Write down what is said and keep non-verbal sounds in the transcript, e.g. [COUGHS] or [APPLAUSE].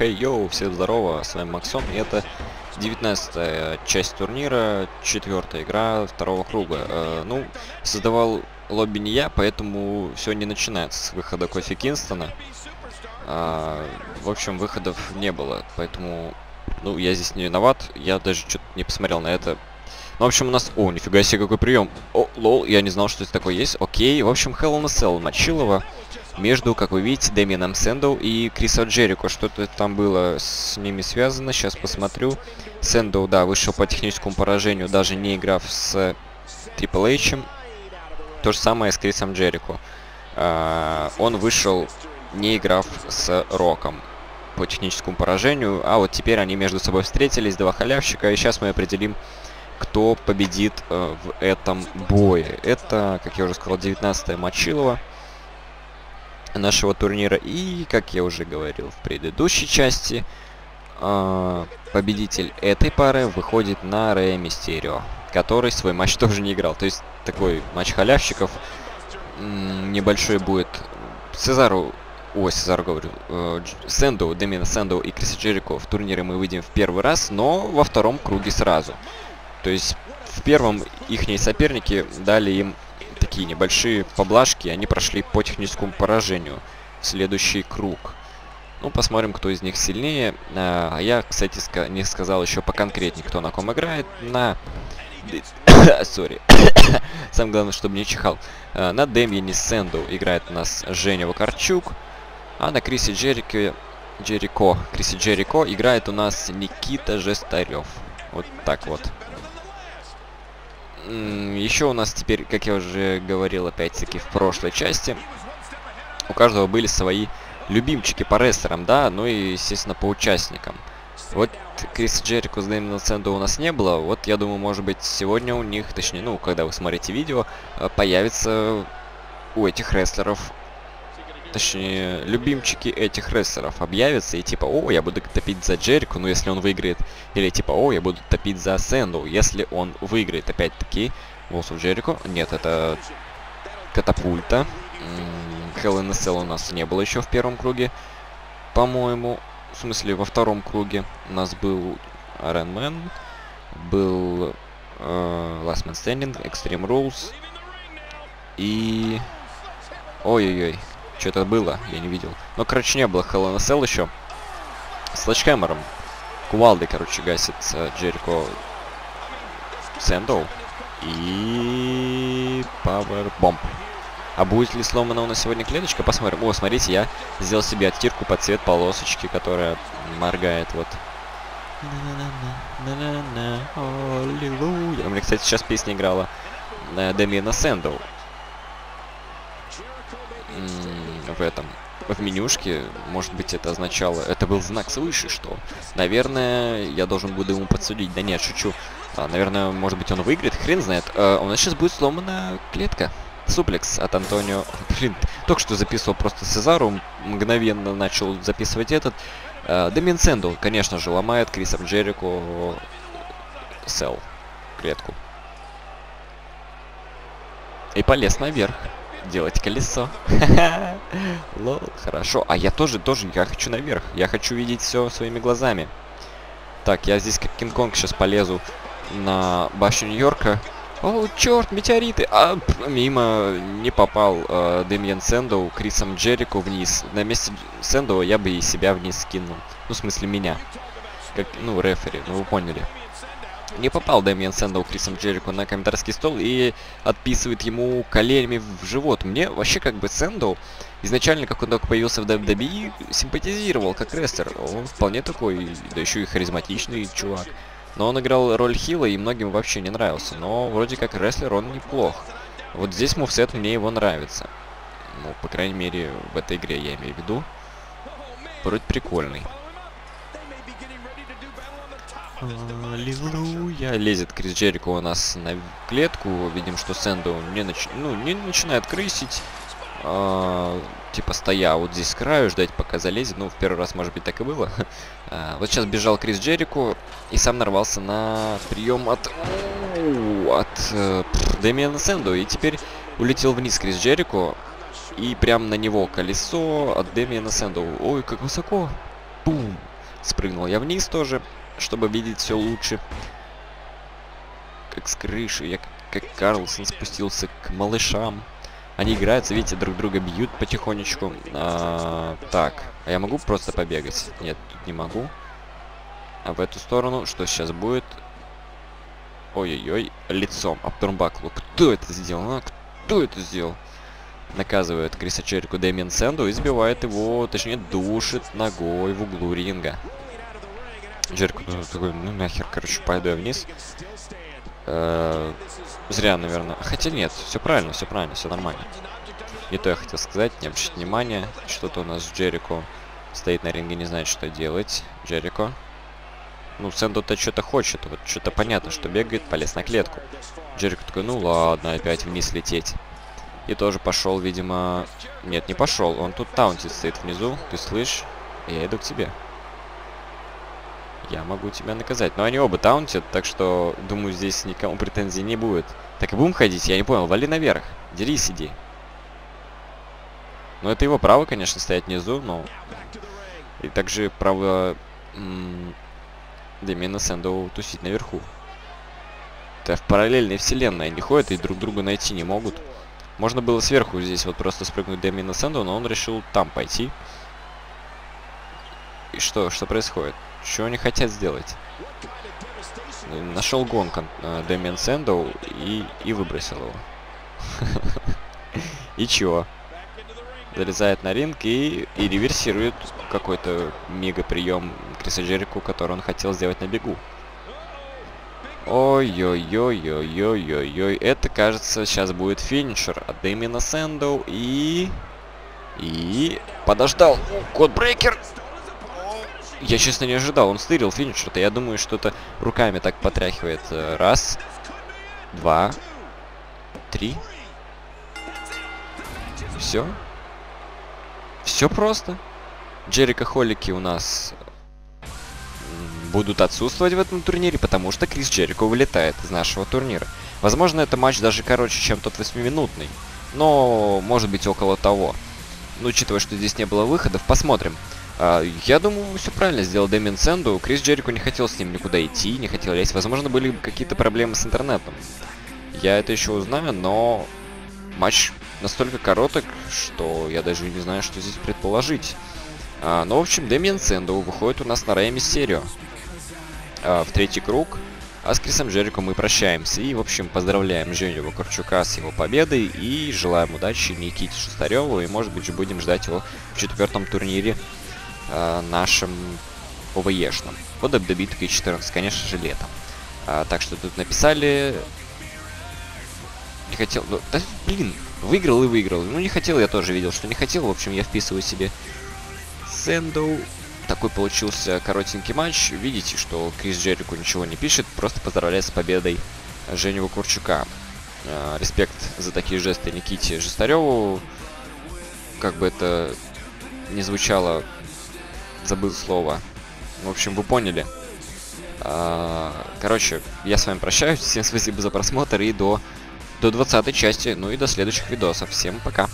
Хей, йоу, всем здорово, с вами Максон, и это 19 часть турнира, четвертая игра второго круга. Э, ну, создавал лобби не я, поэтому все не начинается с выхода Кофи Кингстона. Э, в общем, выходов не было, поэтому, ну, я здесь не виноват, я даже что-то не посмотрел на это. Ну, в общем, у нас... О, нифига себе, какой прием. О, LOL, я не знал, что это такое есть. Окей, в общем, Hell in a Cell, мочилово между, как вы видите, Дэмином Сэндоу и Крисом Джерико. Что-то там было с ними связано, сейчас посмотрю. Сэндоу, да, вышел по техническому поражению, даже не играв с Triple H. То же самое с Крисом Джерико. Uh, он вышел, не играв с Роком по техническому поражению, а вот теперь они между собой встретились, два халявщика, и сейчас мы определим, кто победит uh, в этом бое. Это, как я уже сказал, 19-я Мочилова нашего турнира. И, как я уже говорил в предыдущей части, э, победитель этой пары выходит на Рея Мистерио, который свой матч [LAUGHS] тоже не играл. То есть такой матч халявщиков небольшой будет. Цезару, ой, Цезару говорю, э, Сэндоу, Демина Сэндоу и Криса Джерико в турнире мы выйдем в первый раз, но во втором круге сразу. То есть в первом их соперники дали им такие небольшие поблажки, они прошли по техническому поражению. Следующий круг. Ну, посмотрим, кто из них сильнее. А, а я, кстати, не сказал еще поконкретнее, кто на ком играет. На... [COUGHS] Сори. [COUGHS] Самое главное, чтобы не чихал. А, на Демьяне Сэнду играет у нас Женя Вакарчук. А на Крисе Джерико... Джерико. Крисе Джерико играет у нас Никита Жестарев. Вот так вот. Еще у нас теперь, как я уже говорил опять-таки в прошлой части, у каждого были свои любимчики по рестлерам, да, ну и, естественно, по участникам. Вот Крис Джерико с Дэмином Сэндо у нас не было, вот я думаю, может быть, сегодня у них, точнее, ну, когда вы смотрите видео, э, появится у этих рестлеров точнее, любимчики этих рестлеров объявятся и типа, о, я буду топить за Джерику, ну если он выиграет, или типа, о, я буду топить за Сэнду, если он выиграет. Опять-таки, Волсов Джерико, нет, это катапульта. Hell in у нас не было еще в первом круге, по-моему. В смысле, во втором круге у нас был Man, был э, Last Man Standing, Extreme Rules и... Ой-ой-ой, что-то было, я не видел. Но, короче, не было Hell in еще. С Лэчхэмером. Кувалдой, короче, гасит uh, Джерико Сэндоу. И... Bomb. А будет ли сломана у нас сегодня клеточка? Посмотрим. О, смотрите, я сделал себе оттирку под цвет полосочки, которая моргает вот. У меня, кстати, сейчас песня играла Демина Сэндоу в этом в менюшке, может быть, это означало, это был знак свыше, что, наверное, я должен буду ему подсудить. Да нет, шучу. А, наверное, может быть, он выиграет, хрен знает. А, у нас сейчас будет сломана клетка. Суплекс от Антонио. [LAUGHS] Блин, только что записывал просто Сезару, мгновенно начал записывать этот. А, Демин Сэндл, конечно же, ломает Крисом Джерику Сел клетку. И полез наверх делать колесо. [LAUGHS] Лол, хорошо. А я тоже, тоже, я хочу наверх. Я хочу видеть все своими глазами. Так, я здесь как Кинг-Конг сейчас полезу на башню Нью-Йорка. О, черт, метеориты! А, мимо не попал э, Дэмьен Сэндоу Крисом Джерику вниз. На месте Сэндоу я бы и себя вниз скинул. Ну, в смысле, меня. Как, ну, рефери, ну вы поняли не попал Дэмиан Сэндоу Крисом Джерико на комментарский стол и отписывает ему коленями в живот. Мне вообще как бы Сэндоу изначально, как он только появился в WWE, симпатизировал как рестлер. Он вполне такой, да еще и харизматичный чувак. Но он играл роль Хила и многим вообще не нравился. Но вроде как рестлер он неплох. Вот здесь moveset мне его нравится. Ну, по крайней мере, в этой игре я имею в виду. Вроде прикольный. Аллилуйя. Лезет Крис Джерико у нас на клетку. Видим, что Сэнду не, нач... ну, не начинает крысить. А, типа стоя вот здесь с краю, ждать пока залезет. Ну, в первый раз, может быть, так и было. [LAUGHS] а, вот сейчас бежал Крис Джерико и сам нарвался на прием от... от э, Дэмиана Сэнду. И теперь улетел вниз Крис Джерико. И прям на него колесо от Дэмиана Сэнду. Ой, как высоко. Бум. Спрыгнул я вниз тоже, чтобы видеть все лучше. Как с крыши, я как Карлсон спустился к малышам. Они играются, видите, друг друга бьют потихонечку. А, так, а я могу просто побегать? Нет, тут не могу. А в эту сторону что сейчас будет? Ой-ой-ой, лицом об турнбаклу. Кто это сделал? А? Кто это сделал? Наказывает Криса Черику Дэмиан Сэнду и сбивает его, точнее душит ногой в углу ринга. Джерико ну, такой, ну нахер, короче, пойду я вниз. Э зря, наверное. Хотя нет, все правильно, все правильно, все нормально. Не то я хотел сказать, не обращать внимания. Что-то у нас Джерико стоит на ринге, не знает, что делать. Джерико. Ну, Сэнду-то что-то хочет. Вот что-то понятно, что бегает, полез на клетку. Джерико такой, ну ладно, опять вниз лететь. И тоже пошел, видимо... Нет, не пошел. Он тут таунтит стоит внизу. Ты слышишь? Я иду к тебе. Я могу тебя наказать. Но они оба таунтят, так что, думаю, здесь никому претензий не будет. Так и будем ходить? Я не понял. Вали наверх. Дерись, иди. Ну, это его право, конечно, стоять внизу, но... И также право... Демина Сэндоу тусить наверху. Это в параллельной вселенной они ходят и друг друга найти не могут. Можно было сверху здесь вот просто спрыгнуть Демина Сэндоу, но он решил там пойти. Что? Что происходит? Что они хотят сделать? Нашел гон э, Дэмиан Сэндоу и, и выбросил его. [LAUGHS] И чего? Залезает на ринг и, и реверсирует какой-то мега прием Криса Джерику, который он хотел сделать на бегу. Ой-ой-ой-ой-ой-ой-ой. Это, кажется, сейчас будет финишер от Дэмина Сэндоу. И... И... Подождал. Кодбрейкер. Я, честно, не ожидал. Он стырил финишер-то. Я думаю, что-то руками так потряхивает. Раз. Два. Три. Все. Все просто. Джерика Холлики у нас будут отсутствовать в этом турнире, потому что Крис Джерико вылетает из нашего турнира. Возможно, это матч даже короче, чем тот 8-минутный, но может быть около того. Но учитывая, что здесь не было выходов, посмотрим. А, я думаю, все правильно сделал Дэмин Сэнду. Крис Джерико не хотел с ним никуда идти, не хотел лезть. Возможно, были какие-то проблемы с интернетом. Я это еще узнаю, но матч настолько короткий, что я даже не знаю, что здесь предположить. А, ну, в общем, Дэмиан Сэндоу выходит у нас на Рэй Мистерио э, в третий круг. А с Крисом Джерико мы прощаемся. И, в общем, поздравляем Женю Вакарчука с его победой. И желаем удачи Никите Шестареву. И, может быть, будем ждать его в четвертом турнире э, нашем ОВЕшном. По WWE 14, конечно же, летом. А, так что тут написали... Не хотел... Ну, да, блин, выиграл и выиграл. Ну, не хотел, я тоже видел, что не хотел. В общем, я вписываю себе Сэндоу такой получился коротенький матч. Видите, что Крис Джерику ничего не пишет, просто поздравляет с победой Женю Курчука. Э, респект за такие жесты Никите Жестареву. Как бы это не звучало, забыл слово. В общем, вы поняли. Э, короче, я с вами прощаюсь. Всем спасибо за просмотр и до, до 20 части. Ну и до следующих видосов. Всем пока.